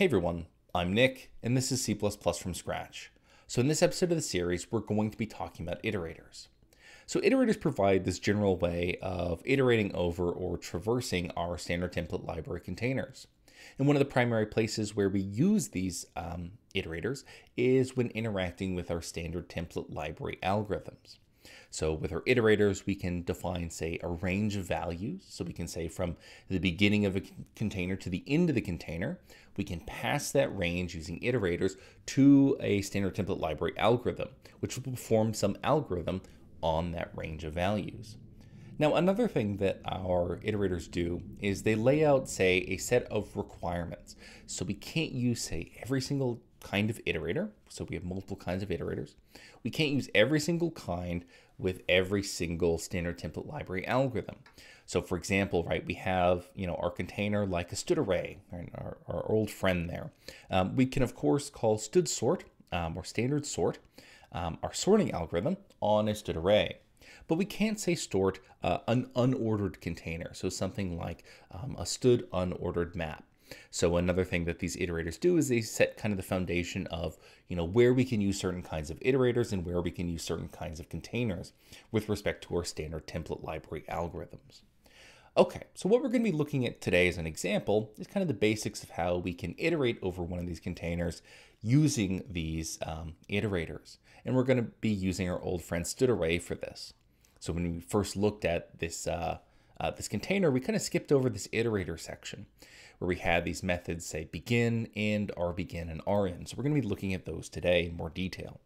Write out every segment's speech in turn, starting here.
Hey everyone, I'm Nick, and this is C++ from Scratch. So in this episode of the series, we're going to be talking about iterators. So iterators provide this general way of iterating over or traversing our standard template library containers. And one of the primary places where we use these um, iterators is when interacting with our standard template library algorithms. So with our iterators, we can define, say, a range of values. So we can say from the beginning of a container to the end of the container, we can pass that range using iterators to a standard template library algorithm, which will perform some algorithm on that range of values. Now, another thing that our iterators do is they lay out, say, a set of requirements. So we can't use, say, every single kind of iterator. So we have multiple kinds of iterators. We can't use every single kind with every single standard template library algorithm. So for example, right, we have, you know, our container like a std array, right, our, our old friend there. Um, we can of course call std sort um, or standard sort, um, our sorting algorithm on a std array. But we can't say sort uh, an unordered container. So something like um, a std unordered map. So another thing that these iterators do is they set kind of the foundation of, you know, where we can use certain kinds of iterators and where we can use certain kinds of containers with respect to our standard template library algorithms. Okay, so what we're going to be looking at today as an example is kind of the basics of how we can iterate over one of these containers using these um, iterators. And we're going to be using our old friend std array for this. So when we first looked at this, uh, uh, this container, we kind of skipped over this iterator section where we had these methods say begin, end, r begin, and r end. So we're going to be looking at those today in more detail.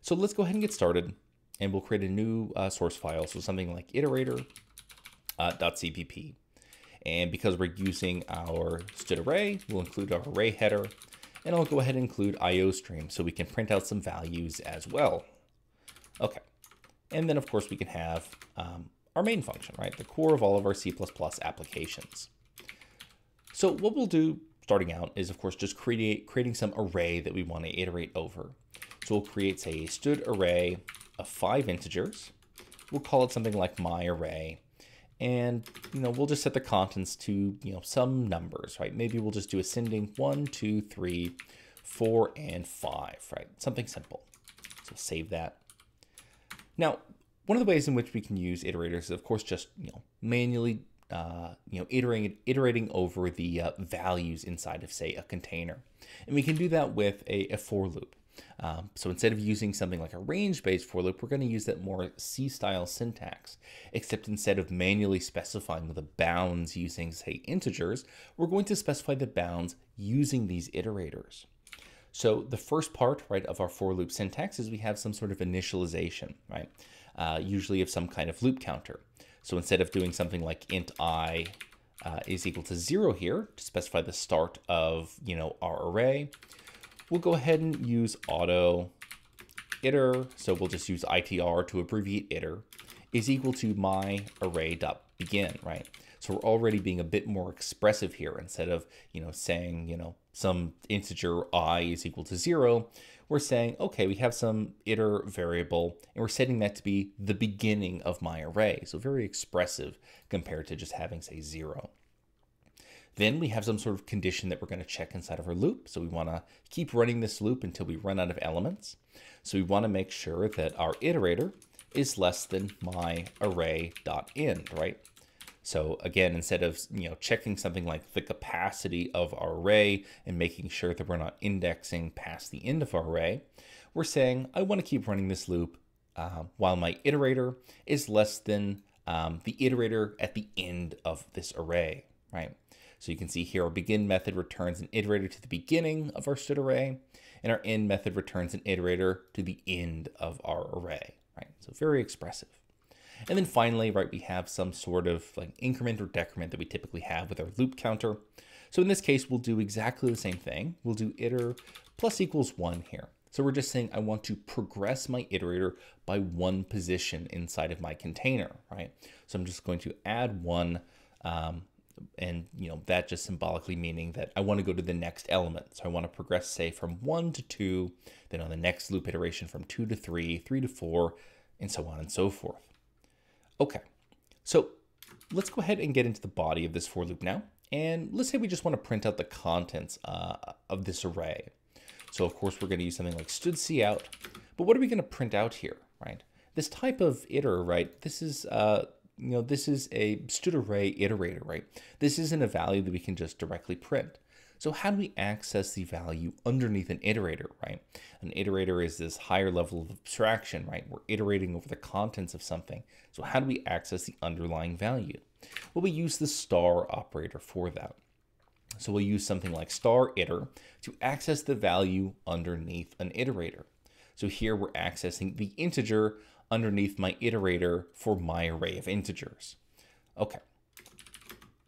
So let's go ahead and get started and we'll create a new uh, source file. So something like iterator uh. And because we're using our std array, we'll include our array header and I'll go ahead and include IOStream so we can print out some values as well. Okay. And then of course we can have um, our main function, right? The core of all of our C++ applications. So what we'll do starting out is of course just create creating some array that we want to iterate over. So we'll create say a std array of five integers. We'll call it something like my array. And you know, we'll just set the contents to you know some numbers, right? Maybe we'll just do ascending one, two, three, four, and five, right? Something simple. So save that. Now, one of the ways in which we can use iterators is of course just you know manually uh, you know, iterating, iterating over the uh, values inside of, say, a container. And we can do that with a, a for loop. Um, so instead of using something like a range-based for loop, we're going to use that more C-style syntax, except instead of manually specifying the bounds using, say, integers, we're going to specify the bounds using these iterators. So the first part, right, of our for loop syntax is we have some sort of initialization, right, uh, usually of some kind of loop counter. So instead of doing something like int i uh, is equal to zero here to specify the start of, you know, our array, we'll go ahead and use auto iter. So we'll just use itr to abbreviate iter is equal to my array dot begin, right? So we're already being a bit more expressive here instead of, you know, saying, you know, some integer i is equal to zero we're saying, okay, we have some iter variable and we're setting that to be the beginning of my array. So very expressive compared to just having say zero. Then we have some sort of condition that we're going to check inside of our loop. So we want to keep running this loop until we run out of elements. So we want to make sure that our iterator is less than my array.end, right? So again, instead of you know checking something like the capacity of our array and making sure that we're not indexing past the end of our array, we're saying I want to keep running this loop uh, while my iterator is less than um, the iterator at the end of this array, right? So you can see here our begin method returns an iterator to the beginning of our std array, and our end method returns an iterator to the end of our array, right? So very expressive. And then finally, right, we have some sort of like increment or decrement that we typically have with our loop counter. So in this case, we'll do exactly the same thing. We'll do iter plus equals one here. So we're just saying I want to progress my iterator by one position inside of my container, right? So I'm just going to add one, um, and you know that just symbolically meaning that I want to go to the next element. So I want to progress, say, from one to two, then on the next loop iteration from two to three, three to four, and so on and so forth. Okay, so let's go ahead and get into the body of this for loop now. And let's say we just want to print out the contents uh, of this array. So of course we're going to use something like std_cout. But what are we going to print out here, right? This type of iter, right? This is uh, you know, this is a std array iterator, right? This isn't a value that we can just directly print. So how do we access the value underneath an iterator, right? An iterator is this higher level of abstraction, right? We're iterating over the contents of something. So how do we access the underlying value? Well, we use the star operator for that. So we'll use something like star iter to access the value underneath an iterator. So here we're accessing the integer underneath my iterator for my array of integers. Okay,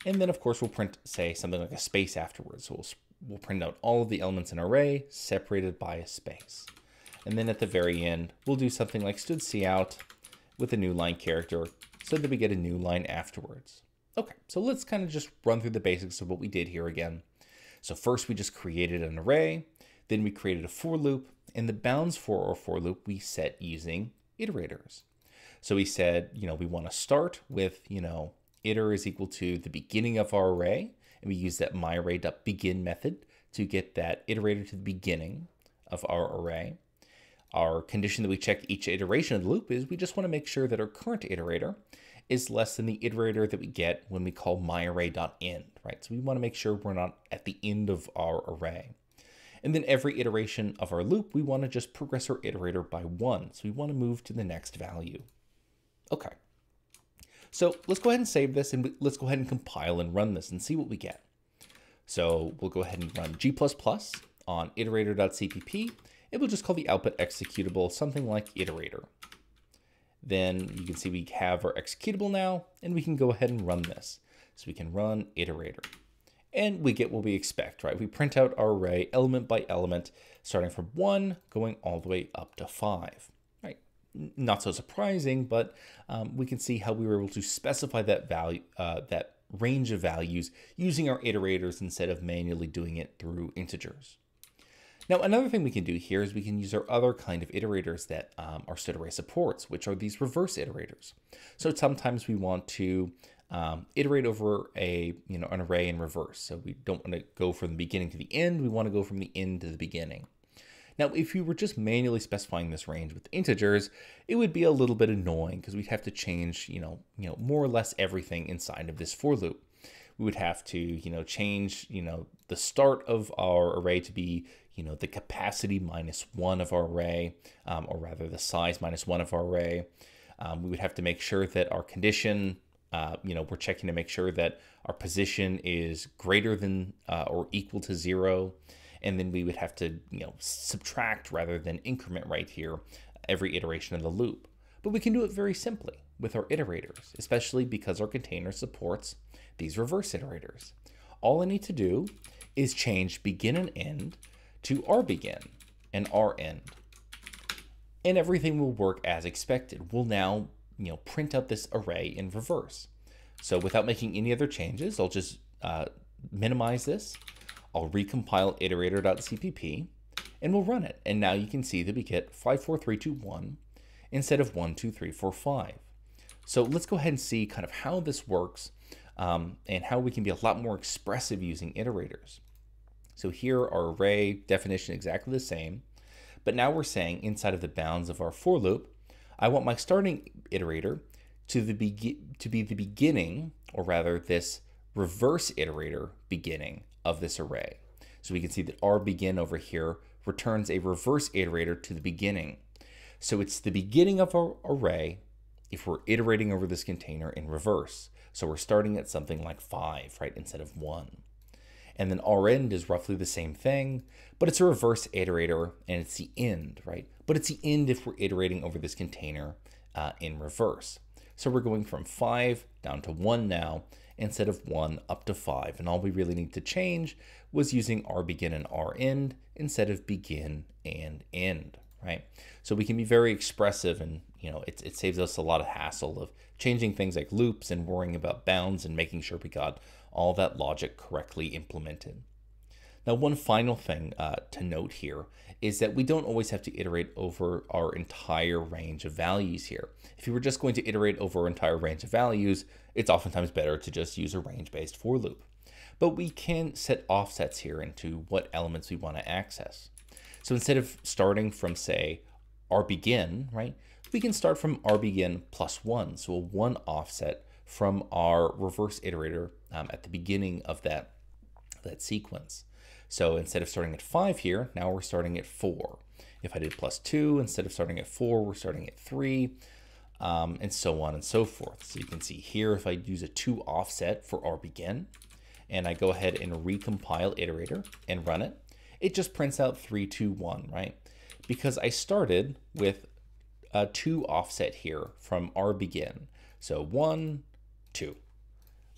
and then of course we'll print, say, something like a space afterwards. So we'll, we'll print out all of the elements in an array separated by a space. And then at the very end, we'll do something like std_cout with a new line character so that we get a new line afterwards. Okay, so let's kind of just run through the basics of what we did here again. So first we just created an array, then we created a for loop, and the bounds for our for loop we set using iterators. So we said, you know, we want to start with, you know, iter is equal to the beginning of our array, and we use that myArray.begin method to get that iterator to the beginning of our array. Our condition that we check each iteration of the loop is we just want to make sure that our current iterator is less than the iterator that we get when we call myArray.end, right? So we want to make sure we're not at the end of our array. And then every iteration of our loop, we want to just progress our iterator by one. So we want to move to the next value. Okay, so let's go ahead and save this and let's go ahead and compile and run this and see what we get. So we'll go ahead and run g++ on iterator.cpp. It will just call the output executable something like iterator. Then you can see we have our executable now, and we can go ahead and run this. So we can run iterator. And we get what we expect, right? We print out our array element by element, starting from one, going all the way up to five not so surprising, but um, we can see how we were able to specify that value, uh, that range of values using our iterators instead of manually doing it through integers. Now, another thing we can do here is we can use our other kind of iterators that um, our std array supports, which are these reverse iterators. So sometimes we want to um, iterate over a you know an array in reverse. So we don't want to go from the beginning to the end. We want to go from the end to the beginning. Now, if you were just manually specifying this range with integers, it would be a little bit annoying because we'd have to change, you know, you know, more or less everything inside of this for loop. We would have to, you know, change, you know, the start of our array to be, you know, the capacity minus one of our array, um, or rather the size minus one of our array. Um, we would have to make sure that our condition, uh, you know, we're checking to make sure that our position is greater than uh, or equal to zero and then we would have to you know subtract rather than increment right here every iteration of the loop. But we can do it very simply with our iterators, especially because our container supports these reverse iterators. All I need to do is change begin and end to r begin and r end. And everything will work as expected. We'll now you know, print out this array in reverse. So without making any other changes, I'll just uh, minimize this I'll recompile iterator.cpp and we'll run it. And now you can see that we get 54321 instead of 12345. So let's go ahead and see kind of how this works um, and how we can be a lot more expressive using iterators. So here our array definition exactly the same, but now we're saying inside of the bounds of our for loop, I want my starting iterator to, the be to be the beginning, or rather this reverse iterator beginning of this array. So we can see that r begin over here returns a reverse iterator to the beginning. So it's the beginning of our array if we're iterating over this container in reverse. So we're starting at something like five, right, instead of one. And then r end is roughly the same thing, but it's a reverse iterator and it's the end, right? But it's the end if we're iterating over this container uh, in reverse. So we're going from five down to one now, instead of 1 up to 5. And all we really need to change was using r begin and r end instead of begin and end, right? So we can be very expressive and, you know, it, it saves us a lot of hassle of changing things like loops and worrying about bounds and making sure we got all that logic correctly implemented. Now, one final thing uh, to note here is that we don't always have to iterate over our entire range of values here. If you were just going to iterate over our entire range of values, it's oftentimes better to just use a range-based for loop. but we can set offsets here into what elements we want to access. So instead of starting from, say, r begin, right, we can start from r begin plus one, so a one offset from our reverse iterator um, at the beginning of that, that sequence. So instead of starting at five here, now we're starting at four. If I did plus two, instead of starting at four, we're starting at three, um, and so on and so forth. So you can see here, if I use a two offset for r begin, and I go ahead and recompile iterator and run it, it just prints out three, two, one, right? Because I started with a two offset here from r begin. So one, two.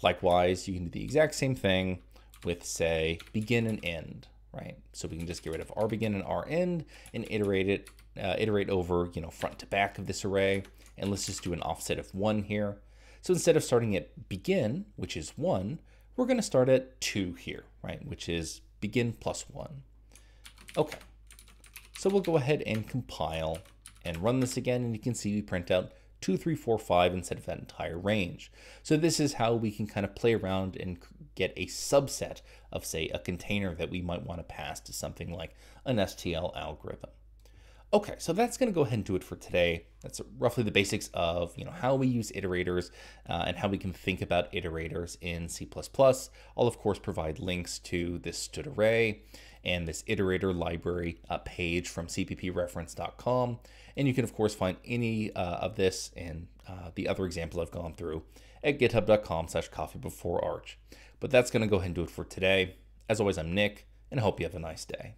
Likewise, you can do the exact same thing with say begin and end, right? So we can just get rid of r begin and r end and iterate it, uh, iterate over, you know, front to back of this array. And let's just do an offset of one here. So instead of starting at begin, which is one, we're going to start at two here, right? Which is begin plus one. Okay. So we'll go ahead and compile and run this again. And you can see we print out two, three, four, five instead of that entire range. So this is how we can kind of play around and get a subset of, say, a container that we might want to pass to something like an STL algorithm. Okay, so that's going to go ahead and do it for today. That's roughly the basics of you know how we use iterators uh, and how we can think about iterators in C++. I'll of course provide links to this std array and this iterator library uh, page from cppreference.com. And you can of course find any uh, of this and uh, the other example I've gone through at github.com slash coffeebeforearch. But that's going to go ahead and do it for today. As always, I'm Nick, and I hope you have a nice day.